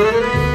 Música